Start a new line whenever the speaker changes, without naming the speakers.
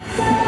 you